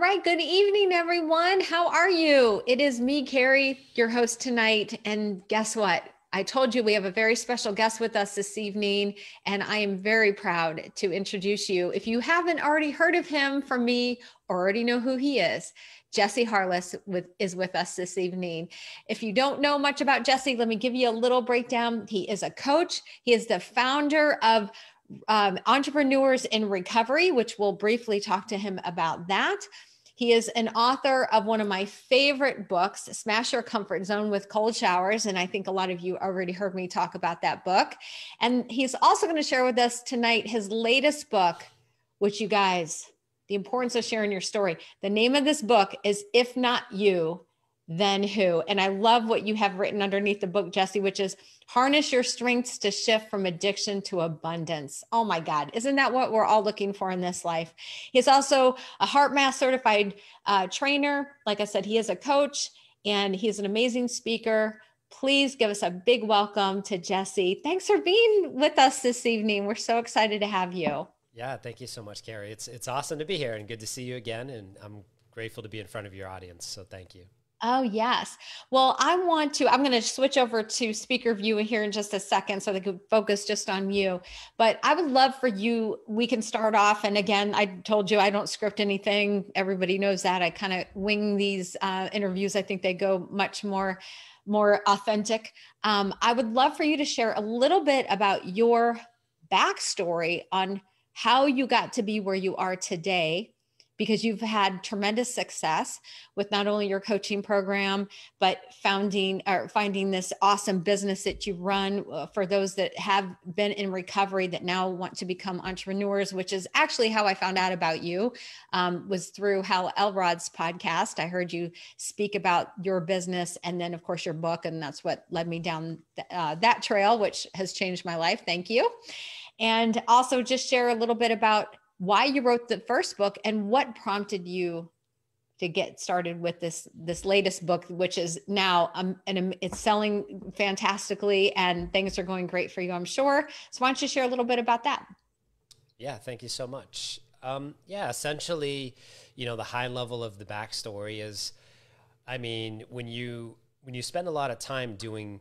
right. Good evening, everyone. How are you? It is me, Kari, your host tonight. And guess what? I told you we have a very special guest with us this evening, and I am very proud to introduce you. If you haven't already heard of him from me already know who he is, Jesse Harless with, is with us this evening. If you don't know much about Jesse, let me give you a little breakdown. He is a coach, he is the founder of um, Entrepreneurs in Recovery, which we'll briefly talk to him about that. He is an author of one of my favorite books, Smash Your Comfort Zone with Cold Showers. And I think a lot of you already heard me talk about that book. And he's also going to share with us tonight his latest book, which you guys, the importance of sharing your story. The name of this book is If Not You, Then Who. And I love what you have written underneath the book, Jesse, which is harness your strengths to shift from addiction to abundance. Oh my God, isn't that what we're all looking for in this life? He's also a HeartMath certified uh, trainer. Like I said, he is a coach and he's an amazing speaker. Please give us a big welcome to Jesse. Thanks for being with us this evening. We're so excited to have you. Yeah, thank you so much, Kari. It's it's awesome to be here and good to see you again. And I'm grateful to be in front of your audience. So thank you. Oh, yes. Well, I want to, I'm going to switch over to speaker view here in just a second so they could focus just on you. But I would love for you, we can start off. And again, I told you I don't script anything. Everybody knows that. I kind of wing these uh, interviews. I think they go much more more authentic. Um, I would love for you to share a little bit about your backstory on how you got to be where you are today because you've had tremendous success with not only your coaching program but founding or finding this awesome business that you run uh, for those that have been in recovery that now want to become entrepreneurs which is actually how i found out about you um, was through hal elrod's podcast. I heard you speak about your business and then of course your book and that's what led me down uh, that trail which has changed my life. Thank you. And also just share a little bit about why you wrote the first book and what prompted you to get started with this this latest book which is now um, and it's selling fantastically and things are going great for you i'm sure. So why don't you share a little bit about that? Yeah thank you so much. Um, yeah essentially you know the high level of the backstory is i mean when you when you spend a lot of time doing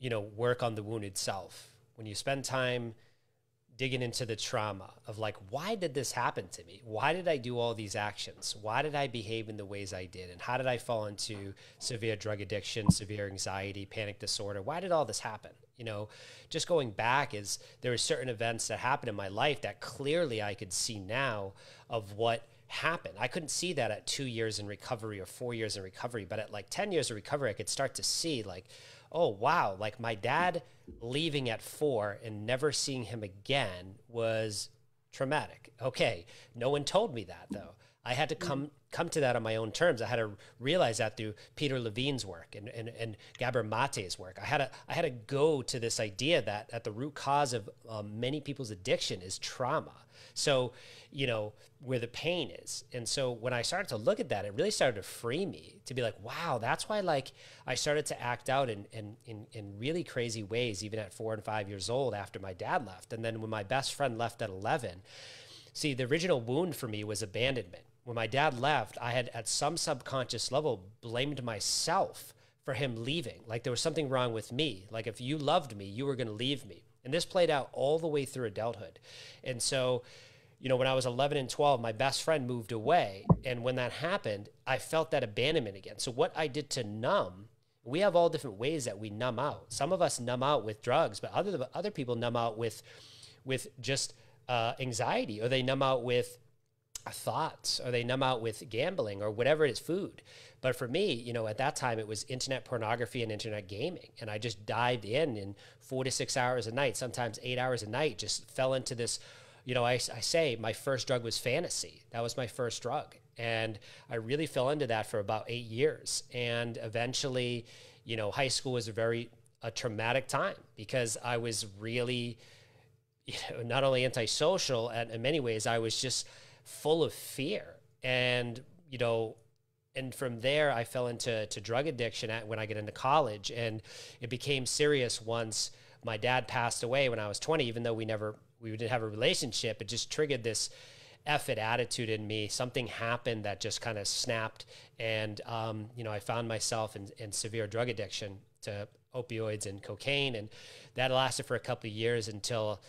you know work on the wound itself when you spend time digging into the trauma of like, why did this happen to me? Why did I do all these actions? Why did I behave in the ways I did? And how did I fall into severe drug addiction, severe anxiety, panic disorder? Why did all this happen? You know, just going back is there were certain events that happened in my life that clearly I could see now of what happened. I couldn't see that at two years in recovery or four years in recovery, but at like 10 years of recovery, I could start to see like, oh wow like my dad leaving at four and never seeing him again was traumatic. Okay no one told me that though. I had to come come to that on my own terms. I had to realize that through peter levine's work and, and, and gabor mate's work. I had to i had to go to this idea that at the root cause of um, many people's addiction is trauma so, you know, where the pain is. And so when I started to look at that, it really started to free me to be like, wow, that's why like I started to act out in, in, in, in really crazy ways, even at four and five years old after my dad left. And then when my best friend left at 11, see, the original wound for me was abandonment. When my dad left, I had at some subconscious level blamed myself for him leaving. Like there was something wrong with me. Like if you loved me, you were going to leave me. And this played out all the way through adulthood. And so, you know, when I was 11 and 12, my best friend moved away. And when that happened, I felt that abandonment again. So, what I did to numb, we have all different ways that we numb out. Some of us numb out with drugs, but other, other people numb out with, with just uh, anxiety, or they numb out with thoughts, or they numb out with gambling, or whatever it is, food. But for me, you know, at that time it was internet pornography and internet gaming. And I just dived in in four to six hours a night, sometimes eight hours a night, just fell into this. You know, I, I say my first drug was fantasy. That was my first drug. And I really fell into that for about eight years. And eventually, you know, high school was a very a traumatic time because I was really, you know, not only antisocial, and in many ways, I was just full of fear. And, you know, and from there I fell into to drug addiction at, when I get into college, and it became serious once my dad passed away when I was 20. Even though we never we didn't have a relationship, it just triggered this effort attitude in me. Something happened that just kind of snapped. And, um, you know, I found myself in, in severe drug addiction to opioids and cocaine. And that lasted for a couple of years until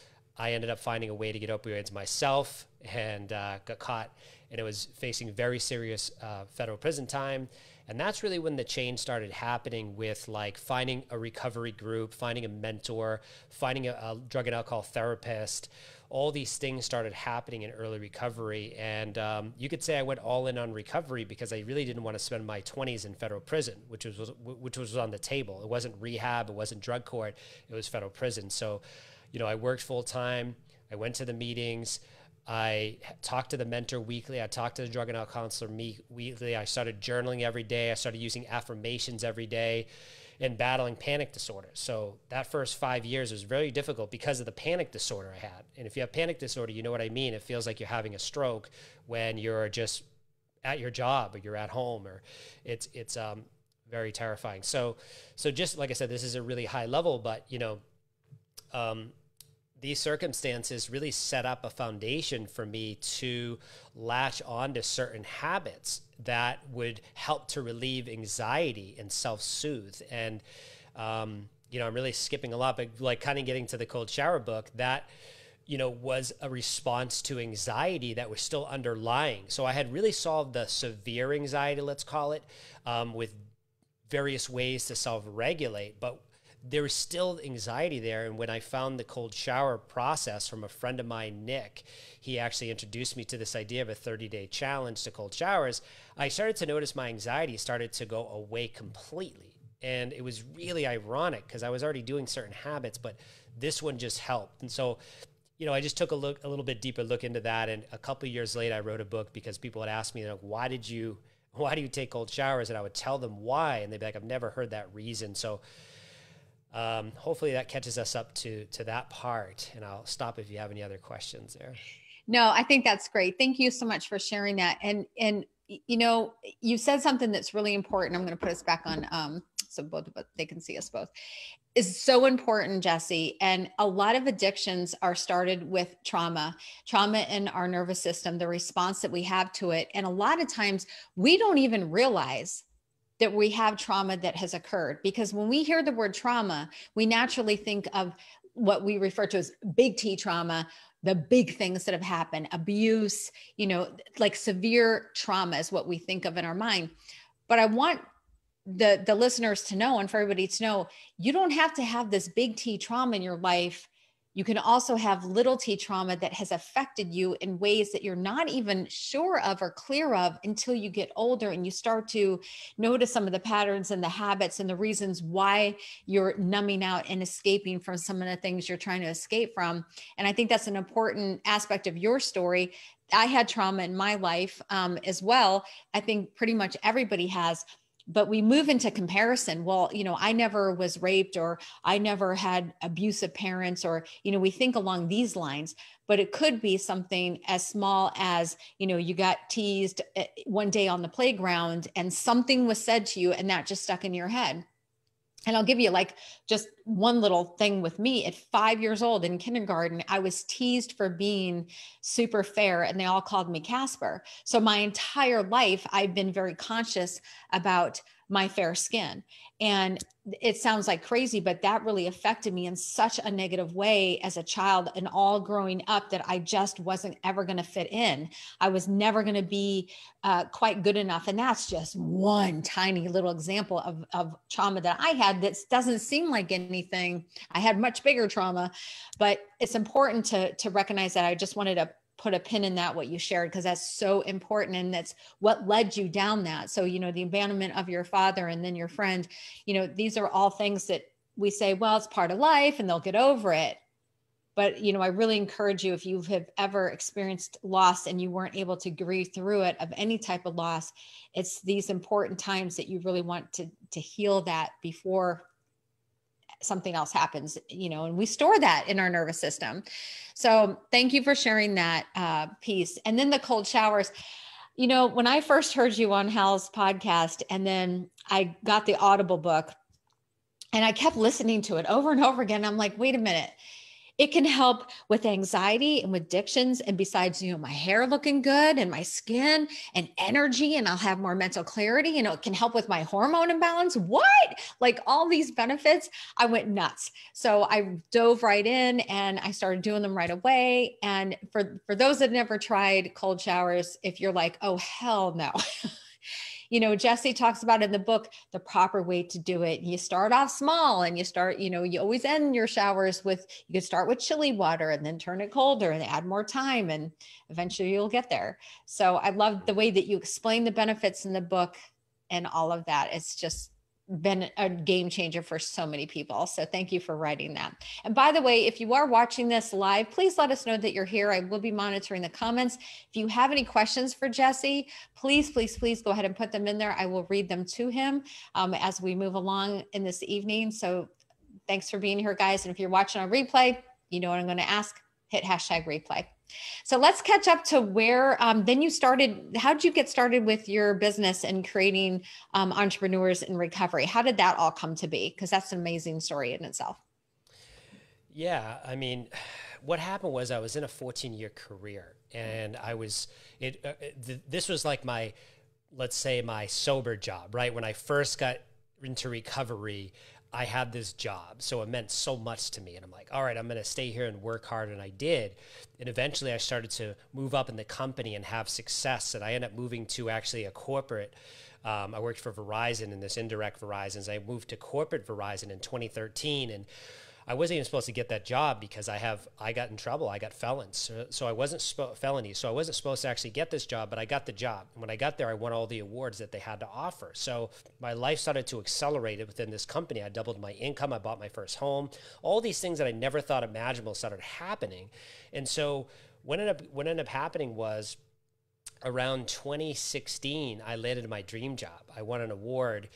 I ended up finding a way to get opioids myself and uh, got caught. And it was facing very serious uh, federal prison time. And that's really when the change started happening with like finding a recovery group, finding a mentor, finding a, a drug and alcohol therapist. All these things started happening in early recovery. And um, you could say I went all in on recovery because I really didn't want to spend my 20s in federal prison, which was, which was on the table. It wasn't rehab, it wasn't drug court, it was federal prison. So, you know, I worked full time, I went to the meetings. I talked to the mentor weekly. I talked to the drug and alcohol counselor weekly. I started journaling every day. I started using affirmations every day and battling panic disorder. So that first five years was very difficult because of the panic disorder I had. And if you have panic disorder, you know what I mean. It feels like you're having a stroke when you're just at your job or you're at home or it's it's um, very terrifying. So so just like I said, this is a really high level, but you know, um, these circumstances really set up a foundation for me to latch on to certain habits that would help to relieve anxiety and self-soothe. And um, you know i'm really skipping a lot but like kind of getting to the cold shower book that you know was a response to anxiety that was still underlying. So i had really solved the severe anxiety let's call it um, with various ways to self-regulate but there was still anxiety there. And when I found the cold shower process from a friend of mine, Nick, he actually introduced me to this idea of a 30 day challenge to cold showers. I started to notice my anxiety started to go away completely. And it was really ironic because I was already doing certain habits, but this one just helped. And so, you know, I just took a look, a little bit deeper look into that. And a couple years later, I wrote a book because people had asked me, like, why did you, why do you take cold showers? And I would tell them why. And they'd be like, I've never heard that reason. So, um, hopefully that catches us up to to that part and i'll stop if you have any other questions there no i think that's great thank you so much for sharing that and and you know you said something that's really important i'm going to put us back on um so both of us they can see us both is so important, Jesse. And a lot of addictions are started with trauma, trauma in our nervous system, the response that we have to it. And a lot of times we don't even realize that we have trauma that has occurred. Because when we hear the word trauma, we naturally think of what we refer to as big T trauma, the big things that have happened, abuse, you know, like severe trauma is what we think of in our mind. But I want the the listeners to know and for everybody to know you don't have to have this big T trauma in your life you can also have little t trauma that has affected you in ways that you're not even sure of or clear of until you get older and you start to notice some of the patterns and the habits and the reasons why you're numbing out and escaping from some of the things you're trying to escape from. And I think that's an important aspect of your story. I had trauma in my life um, as well. I think pretty much everybody has but we move into comparison. Well you know i never was raped or i never had abusive parents or you know we think along these lines but it could be something as small as you know you got teased eh, one day on the playground and something was said to you and that just stuck in your head and I'll give you like just one little thing with me at five years old in kindergarten, I was teased for being super fair and they all called me Casper. So my entire life, I've been very conscious about my fair skin. And it sounds like crazy, but that really affected me in such a negative way as a child and all growing up that I just wasn't ever going to fit in. I was never going to be uh, quite good enough. And that's just one tiny little example of, of trauma that I had that doesn't seem like anything. I had much bigger trauma, but it's important to, to recognize that I just wanted to put a pin in that what you shared because that's so important and that's what led you down that. So you know the abandonment of your father and then your friend you know these are all things that we say well it's part of life and they'll get over it. But you know i really encourage you if you have ever experienced loss and you weren't able to grieve through it of any type of loss it's these important times that you really want to to heal that before something else happens, you know, and we store that in our nervous system. So thank you for sharing that uh, piece. And then the cold showers. You know, when I first heard you on Hal's podcast, and then I got the Audible book, and I kept listening to it over and over again. I'm like, wait a minute. It can help with anxiety and with addictions. And besides, you know, my hair looking good and my skin and energy, and I'll have more mental clarity. You know, it can help with my hormone imbalance. What? Like all these benefits, I went nuts. So I dove right in and I started doing them right away. And for for those that never tried cold showers, if you're like, oh hell no. you know, Jesse talks about in the book the proper way to do it. You start off small and you start, you know, you always end your showers with, you could start with chilly water and then turn it colder and add more time and eventually you'll get there. So I love the way that you explain the benefits in the book and all of that. It's just been a game changer for so many people. So thank you for writing that. And by the way, if you are watching this live, please let us know that you're here. I will be monitoring the comments. If you have any questions for Jesse, please, please, please go ahead and put them in there. I will read them to him um, as we move along in this evening. So thanks for being here, guys. And if you're watching on replay, you know what I'm going to ask. Hit hashtag replay. So let's catch up to where um, then you started. How did you get started with your business and creating um, entrepreneurs in recovery? How did that all come to be? Because that's an amazing story in itself. Yeah, I mean, what happened was I was in a 14 year career, and I was it. Uh, th- this was like my, let's say, my sober job. Right when I first got into recovery, I had this job. So it meant so much to me. And I'm like, all right, I'm going to stay here and work hard. And I did. And eventually I started to move up in the company and have success. And I ended up moving to actually a corporate. Um, I worked for Verizon in this indirect Verizon. I moved to corporate Verizon in 2013. And I wasn't even supposed to get that job because I have I got in trouble. I got felons, so, so I wasn't sp- felonies. So I wasn't supposed to actually get this job, but I got the job. And when I got there, I won all the awards that they had to offer. So my life started to accelerate within this company. I doubled my income. I bought my first home. All these things that I never thought imaginable started happening. And so what ended up what ended up happening was around 2016, I landed my dream job. I won an award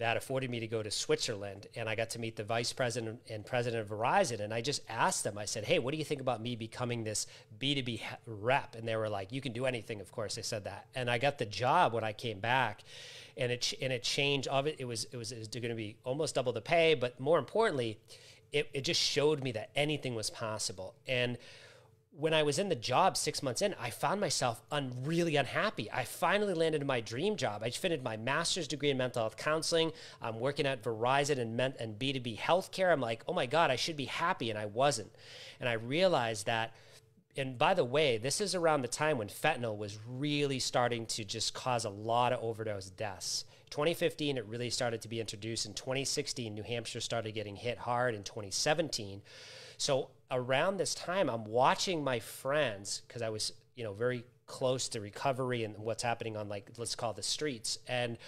that afforded me to go to Switzerland and I got to meet the vice president and president of Verizon. And I just asked them, I said, Hey, what do you think about me becoming this B2B rep? And they were like, You can do anything. Of course, they said that. And I got the job when I came back. And it, and it changed. It was, it was, it was going to be almost double the pay, but more importantly, it, it just showed me that anything was possible. And when I was in the job six months in, I found myself un- really unhappy. I finally landed my dream job. I finished my master's degree in mental health counseling. I'm working at Verizon and, men- and B2B healthcare. I'm like, oh my God, I should be happy. And I wasn't. And I realized that. And by the way, this is around the time when fentanyl was really starting to just cause a lot of overdose deaths. 2015, it really started to be introduced. In 2016, New Hampshire started getting hit hard. In 2017, so around this time, I'm watching my friends because I was, you know, very close to recovery and what's happening on like let's call the streets and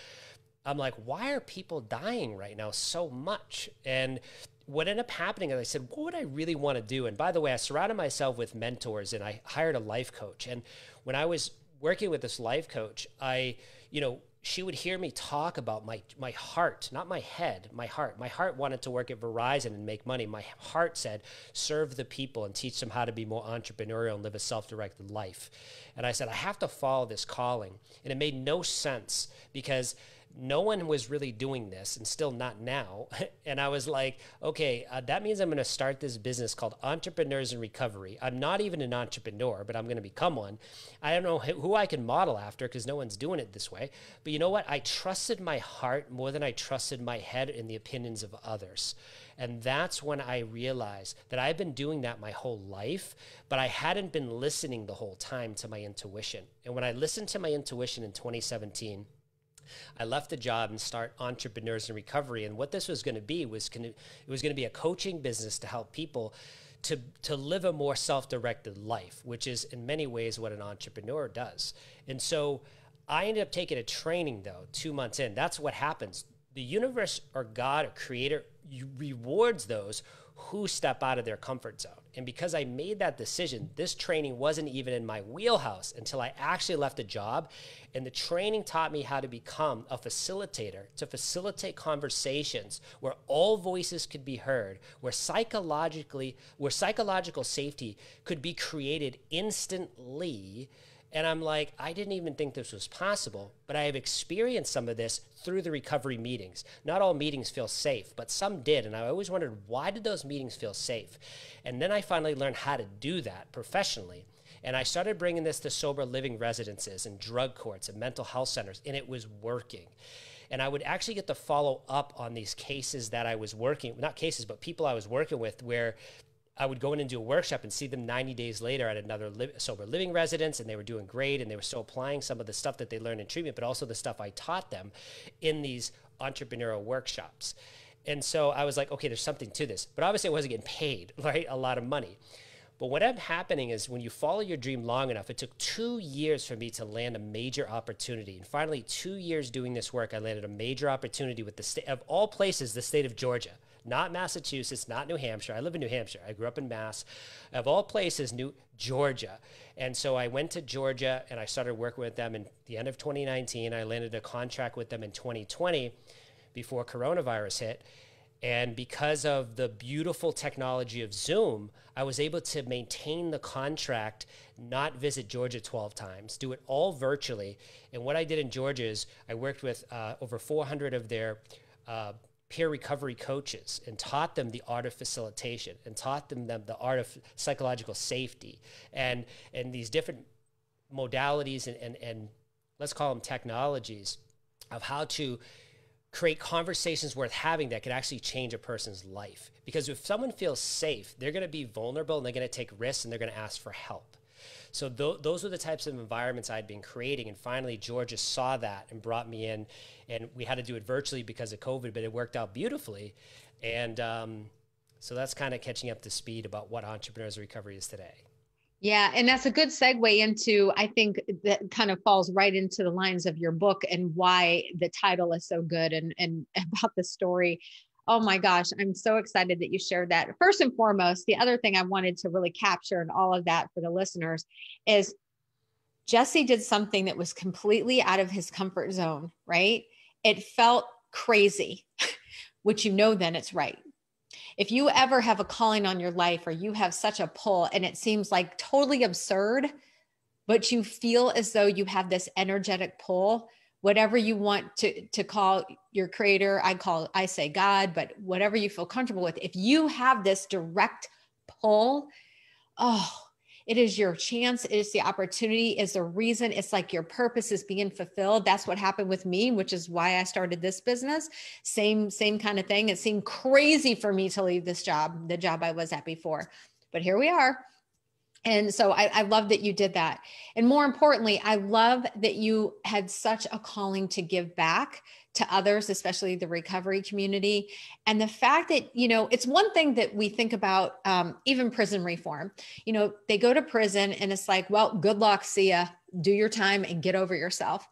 I'm like, why are people dying right now so much? And what ended up happening is I said, what would I really want to do? And by the way, I surrounded myself with mentors and I hired a life coach. And when I was working with this life coach, I, you know, she would hear me talk about my my heart, not my head, my heart. My heart wanted to work at Verizon and make money. My heart said, serve the people and teach them how to be more entrepreneurial and live a self-directed life. And I said, I have to follow this calling. And it made no sense because no one was really doing this and still not now. and I was like, okay, uh, that means I'm going to start this business called Entrepreneurs in Recovery. I'm not even an entrepreneur, but I'm going to become one. I don't know who I can model after because no one's doing it this way. But you know what? I trusted my heart more than I trusted my head and the opinions of others. And that's when I realized that I've been doing that my whole life, but I hadn't been listening the whole time to my intuition. And when I listened to my intuition in 2017, I left the job and start entrepreneurs in recovery. And what this was going to be was to, it was going to be a coaching business to help people to to live a more self-directed life, which is in many ways what an entrepreneur does. And so I ended up taking a training though, two months in. That's what happens. The universe or God or creator rewards those who step out of their comfort zone. And because I made that decision, this training wasn't even in my wheelhouse until I actually left a job. And the training taught me how to become a facilitator, to facilitate conversations where all voices could be heard, where psychologically, where psychological safety could be created instantly And I'm like, I didn't even think this was possible, but I have experienced some of this through the recovery meetings. Not all meetings feel safe, but some did. And I always wondered, why did those meetings feel safe? And then I finally learned how to do that professionally. And I started bringing this to sober living residences and drug courts and mental health centers, and it was working. And I would actually get to follow up on these cases that I was working, not cases, but people I was working with where I would go in and do a workshop and see them 90 days later at another li- sober living residence, and they were doing great, and they were still applying some of the stuff that they learned in treatment, but also the stuff I taught them in these entrepreneurial workshops. And so I was like, okay, there's something to this, but obviously I wasn't getting paid, right? A lot of money. But what ended up happening is when you follow your dream long enough, it took two years for me to land a major opportunity. And finally, two years doing this work, I landed a major opportunity with the state of all places, the state of Georgia not Massachusetts, not New Hampshire. I live in New Hampshire. I grew up in Mass. Of all places, New Georgia. And so I went to Georgia and I started working with them in the end of 2019. I landed a contract with them in 2020 before coronavirus hit. And because of the beautiful technology of Zoom, I was able to maintain the contract, not visit Georgia 12 times, do it all virtually. And what I did in Georgia is I worked with uh, over 400 of their uh, peer recovery coaches and taught them the art of facilitation and taught them the, the art of psychological safety and, and these different modalities and, and, and let's call them technologies of how to create conversations worth having that could actually change a person's life. Because if someone feels safe, they're going to be vulnerable and they're going to take risks and they're going to ask for help. So th- those were the types of environments I'd been creating. And finally, Georgia saw that and brought me in. And we had to do it virtually because of COVID, but it worked out beautifully. And um, so that's kind of catching up to speed about what Entrepreneurs Recovery is today. Yeah, and that's a good segue into, I think that kind of falls right into the lines of your book and why the title is so good and, and about the story Oh my gosh, I'm so excited that you shared that. First and foremost, the other thing I wanted to really capture and all of that for the listeners is Jesse did something that was completely out of his comfort zone, right? It felt crazy, which you know then it's right. If you ever have a calling on your life or you have such a pull and it seems like totally absurd, but you feel as though you have this energetic pull, whatever you want to to call your creator i call i say god but whatever you feel comfortable with if you have this direct pull oh it is your chance it is the opportunity is the reason it's like your purpose is being fulfilled. That's what happened with me which is why i started this business. Same same kind of thing. It seemed crazy for me to leave this job the job i was at before but here we are and so I, I, love that you did that. And more importantly, I love that you had such a calling to give back to others, especially the recovery community. And the fact that, you know, it's one thing that we think about um, even prison reform. You know, they go to prison and it's like, well, good luck, see ya, do your time and get over yourself.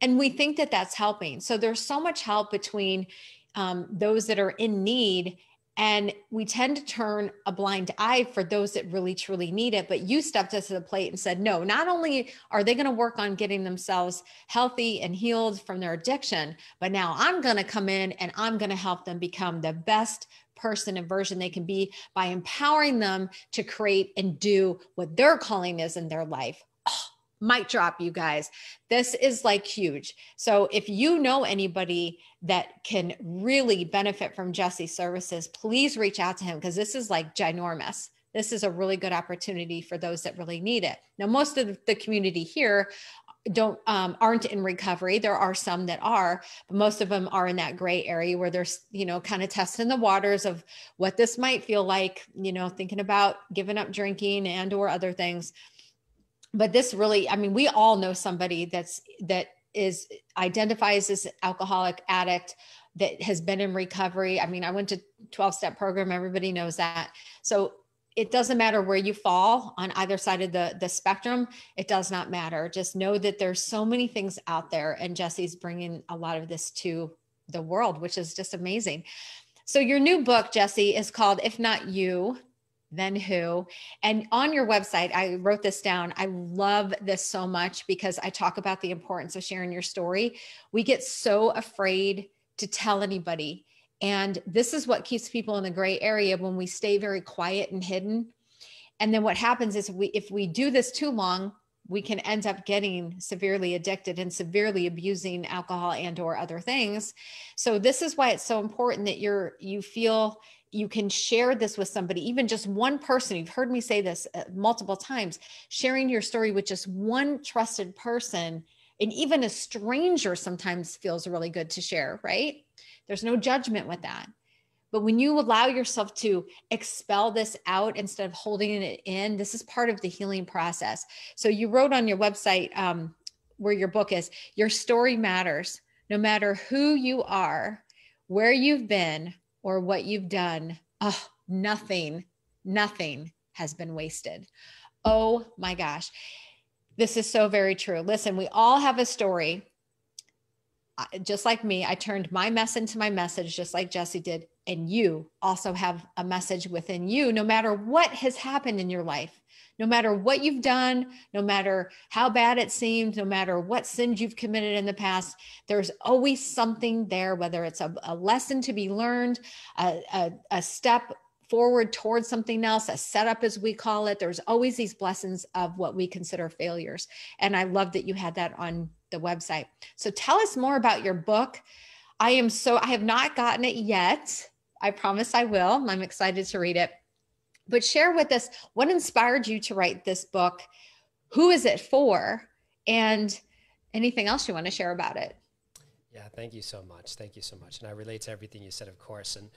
And we think that that's helping. So there's so much help between um, those that are in need and we tend to turn a blind eye for those that really truly need it. But you stepped us to the plate and said, no, not only are they going to work on getting themselves healthy and healed from their addiction, but now I'm going to come in and I'm going to help them become the best person and version they can be by empowering them to create and do what their calling is in their life. Mic drop, you guys. This is like huge. So if you know anybody that can really benefit from Jesse's services, please reach out to him because this is like ginormous. This is a really good opportunity for those that really need it. Now, most of the community here don't um, aren't in recovery there are some that are but most of them are in that gray area where they're you know kind of testing the waters of what this might feel like you know thinking about giving up drinking and or other things but this really i mean we all know somebody that's that is identifies as alcoholic addict that has been in recovery. I mean i went to 12 step program everybody knows that. So it doesn't matter where you fall on either side of the the spectrum it does not matter. Just know that there's so many things out there and jesse's bringing a lot of this to the world which is just amazing. So your new book jesse is called if not you then who. And on your website i wrote this down i love this so much because i talk about the importance of sharing your story. We get so afraid to tell anybody. And this is what keeps people in the gray area when we stay very quiet and hidden. And then what happens is we if we do this too long we can end up getting severely addicted and severely abusing alcohol and or other things. So this is why it's so important that you're you feel you can share this with somebody even just one person you've heard me say this uh, multiple times sharing your story with just one trusted person and even a stranger sometimes feels really good to share right there's no judgment with that but when you allow yourself to expel this out instead of holding it in, this is part of the healing process. So you wrote on your website um, where your book is Your Story Matters. No matter who you are, where you've been, or what you've done, oh, nothing, nothing has been wasted. Oh my gosh. This is so very true. Listen, we all have a story. Just like me, I turned my mess into my message, just like Jesse did and you also have a message within you, no matter what has happened in your life, no matter what you've done, no matter how bad it seemed, no matter what sins you've committed in the past, there's always something there, whether it's a, a lesson to be learned, a, a, a step forward towards something else, a setup as we call it. There's always these blessings of what we consider failures. And I love that you had that on the website. So tell us more about your book. I am so, I have not gotten it yet. I promise I will. I'm excited to read it. But share with us what inspired you to write this book? Who is it for? And anything else you want to share about it? Yeah, thank you so much. Thank you so much. And I relate to everything you said, of course. And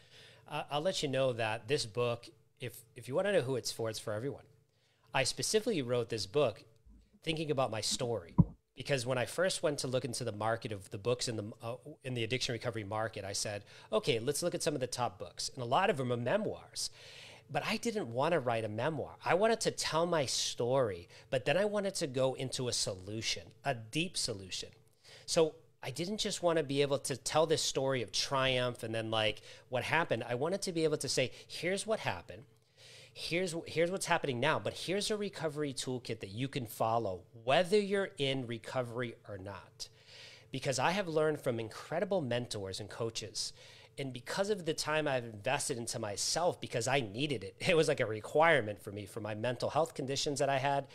uh, I'll let you know that this book, if if you want to know who it's for, it's for everyone. I specifically wrote this book thinking about my story because when I first went to look into the market of the books in the uh, in the addiction recovery market, I said, okay, let's look at some of the top books, and a lot of them are memoirs. But I didn't want to write a memoir. I wanted to tell my story, but then I wanted to go into a solution, a deep solution. So I didn't just want to be able to tell this story of triumph and then like what happened. I wanted to be able to say, here's what happened here's here's what's happening now but here's a recovery toolkit that you can follow whether you're in recovery or not because i have learned from incredible mentors and coaches and because of the time i've invested into myself because i needed it it was like a requirement for me for my mental health conditions that i had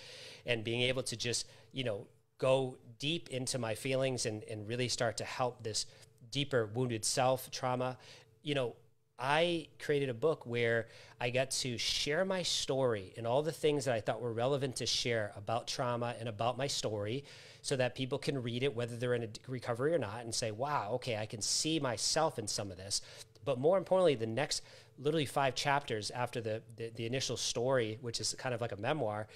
and being able to just you know go deep into my feelings and, and really start to help this deeper wounded self trauma. You know I created a book where I got to share my story and all the things that I thought were relevant to share about trauma and about my story so that people can read it, whether they're in a recovery or not, and say, wow, okay, I can see myself in some of this. But more importantly, the next literally five chapters after the, the, the initial story, which is kind of like a memoir,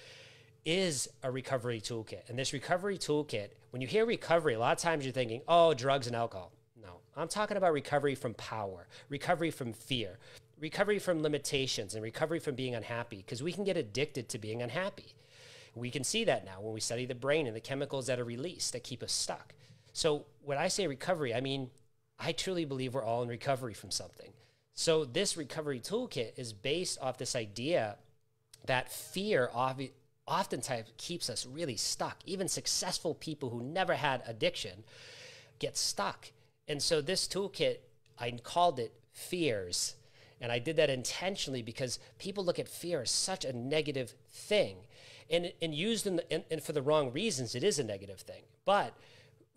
is a recovery toolkit. And this recovery toolkit, when you hear recovery, a lot of times you're thinking, oh, drugs and alcohol. I'm talking about recovery from power, recovery from fear, recovery from limitations, and recovery from being unhappy, because we can get addicted to being unhappy. We can see that now when we study the brain and the chemicals that are released that keep us stuck. So, when I say recovery, I mean, I truly believe we're all in recovery from something. So, this recovery toolkit is based off this idea that fear oftentimes keeps us really stuck. Even successful people who never had addiction get stuck and so this toolkit, I called it fears. And I did that intentionally because people look at fear as such a negative thing. And, and used in, the, and, and for the wrong reasons, it is a negative thing. But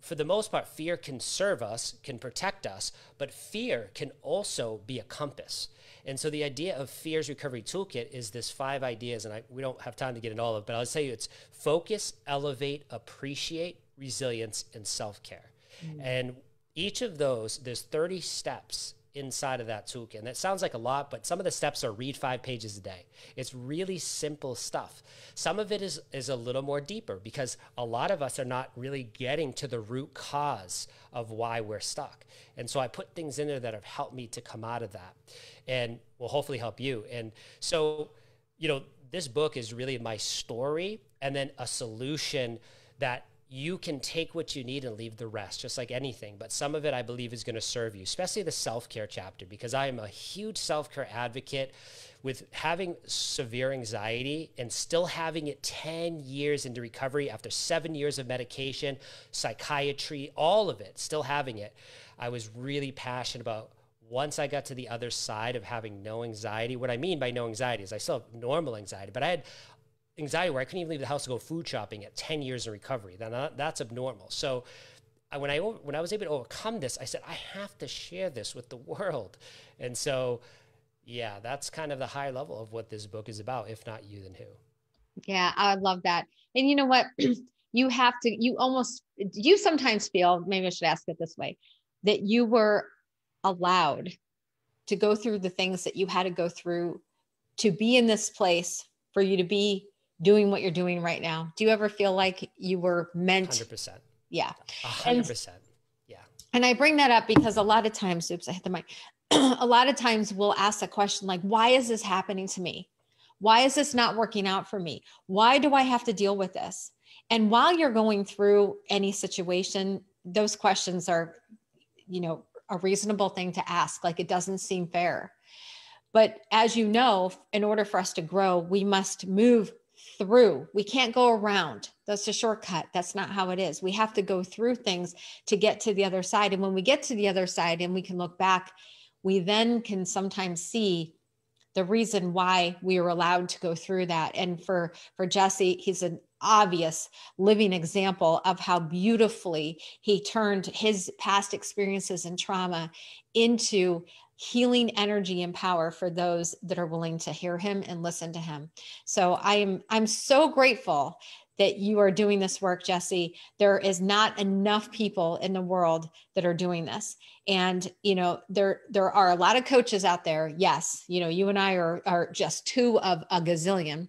for the most part, fear can serve us, can protect us, but fear can also be a compass. And so the idea of Fear's Recovery Toolkit is this five ideas, and I, we don't have time to get into all of it, but I'll tell you it's focus, elevate, appreciate, resilience, and self care. Mm. And each of those, there's 30 steps inside of that toolkit. And that sounds like a lot, but some of the steps are read five pages a day. It's really simple stuff. Some of it is, is a little more deeper because a lot of us are not really getting to the root cause of why we're stuck. And so I put things in there that have helped me to come out of that and will hopefully help you. And so, you know, this book is really my story and then a solution that you can take what you need and leave the rest, just like anything. But some of it I believe is going to serve you, especially the self care chapter, because I am a huge self care advocate with having severe anxiety and still having it 10 years into recovery after seven years of medication, psychiatry, all of it, still having it. I was really passionate about once I got to the other side of having no anxiety. What I mean by no anxiety is I still have normal anxiety, but I had anxiety where I couldn't even leave the house to go food shopping at 10 years in recovery. That's abnormal. So I, when I when I was able to overcome this, I said I have to share this with the world, and so yeah, that's kind of the high level of what this book is about. If not you, then who? Yeah, I love that. And you know what? you have to. You almost. You sometimes feel. Maybe I should ask it this way: that you were allowed to go through the things that you had to go through to be in this place for you to be doing what you're doing right now. Do you ever feel like you were meant? Hundred percent yeah. hundred percent. Yeah. And I bring that up because a lot of times, oops, I hit the mic. a lot of times we'll ask a question like, why is this happening to me? Why is this not working out for me? Why do I have to deal with this? And while you're going through any situation, those questions are, you know, a reasonable thing to ask. Like it doesn't seem fair. But as you know, in order for us to grow, we must move through. We can't go around. That's a shortcut. That's not how it is. We have to go through things to get to the other side. And when we get to the other side and we can look back, we then can sometimes see the reason why we were allowed to go through that. And for for Jesse, he's an obvious living example of how beautifully he turned his past experiences and trauma into healing energy and power for those that are willing to hear him and listen to him. So I am I'm so grateful that you are doing this work, Jesse. There is not enough people in the world that are doing this. And you know, there there are a lot of coaches out there. Yes, you know, you and I are are just two of a gazillion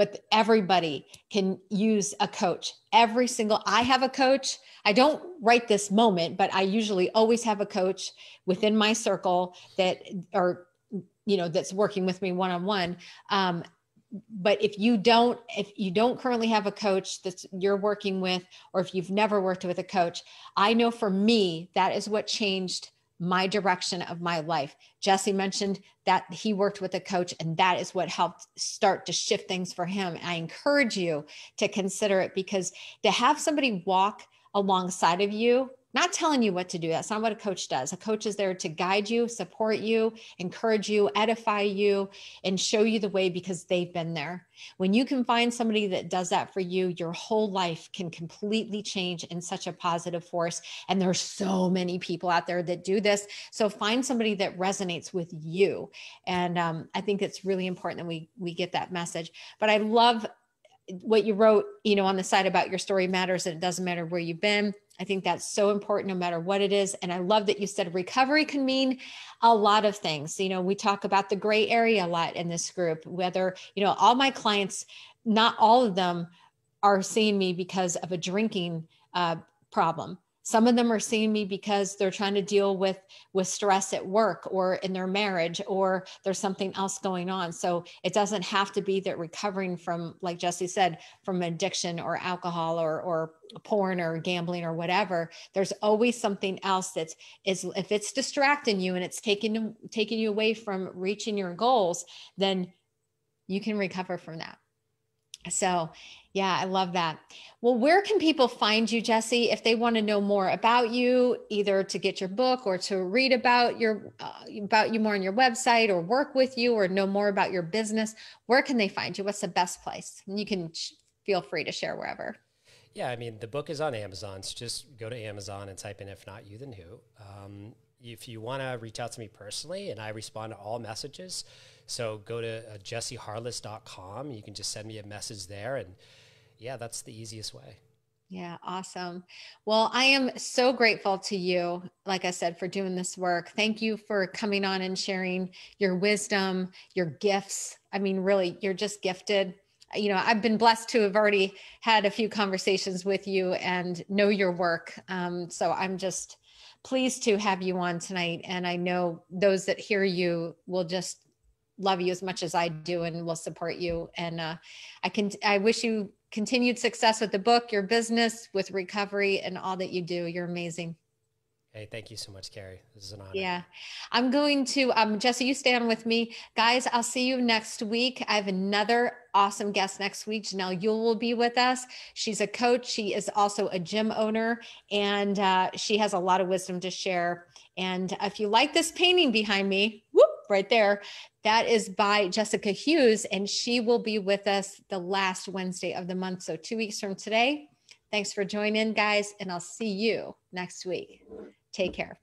but everybody can use a coach. Every single, I have a coach. I don't right this moment, but I usually always have a coach within my circle that, or, you know, that's working with me one on one. But if you don't, if you don't currently have a coach that you're working with, or if you've never worked with a coach, I know for me, that is what changed my direction of my life. Jesse mentioned that he worked with a coach, and that is what helped start to shift things for him. I encourage you to consider it because to have somebody walk alongside of you not telling you what to do. That's not what a coach does. A coach is there to guide you, support you, encourage you, edify you, and show you the way because they've been there. When you can find somebody that does that for you, your whole life can completely change in such a positive force. And there's so many people out there that do this. So find somebody that resonates with you. And um, I think it's really important that we we get that message. But I love what you wrote, you know, on the side about your story matters and it doesn't matter where you've been I think that's so important no matter what it is. And I love that you said recovery can mean a lot of things. You know, we talk about the gray area a lot in this group, whether, you know, all my clients, not all of them are seeing me because of a drinking uh, problem some of them are seeing me because they're trying to deal with with stress at work or in their marriage or there's something else going on. So it doesn't have to be that recovering from like jesse said from addiction or alcohol or or porn or gambling or whatever. There's always something else that's is if it's distracting you and it's taking taking you away from reaching your goals then you can recover from that so yeah, I love that. Well, where can people find you, Jesse, if they want to know more about you, either to get your book or to read about your uh, about you more on your website, or work with you, or know more about your business? Where can they find you? What's the best place? And you can sh- feel free to share wherever. Yeah, I mean, the book is on Amazon, so just go to Amazon and type in "If Not You, Then Who." Um, if you want to reach out to me personally, and I respond to all messages, so go to uh, jesseharless.com. You can just send me a message there and yeah, that's the easiest way. Yeah, awesome. Well, I am so grateful to you, like I said, for doing this work. Thank you for coming on and sharing your wisdom, your gifts. I mean, really, you're just gifted. You know, I've been blessed to have already had a few conversations with you and know your work. Um, so I'm just pleased to have you on tonight. And I know those that hear you will just love you as much as I do and will support you. And uh, I can, I wish you continued success with the book, your business, with recovery, and all that you do. You're amazing. Hey, thank you so much, Kari. This is an honor. Yeah. I'm going to, um, Jesse, you stay on with me. Guys, I'll see you next week. I have another awesome guest next week. Janelle Yule will be with us. She's a coach. She is also a gym owner, and uh, she has a lot of wisdom to share. And if you like this painting behind me, whoop, right there. That is by Jessica Hughes, and she will be with us the last Wednesday of the month. So, two weeks from today. Thanks for joining, guys, and I'll see you next week. Take care.